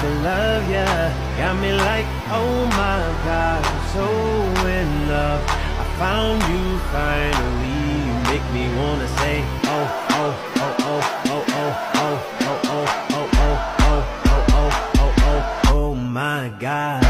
to love ya Got me like, oh my god, I'm so in love I found you finally, you make me wanna say Oh, oh, oh, oh, oh, oh, oh, oh, oh, oh, oh, oh, oh, oh, oh, oh, oh, oh my god